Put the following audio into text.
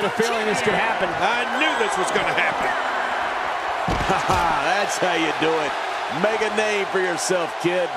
had a feeling this could happen. I knew this was going to happen. That's how you do it. Make a name for yourself, kid.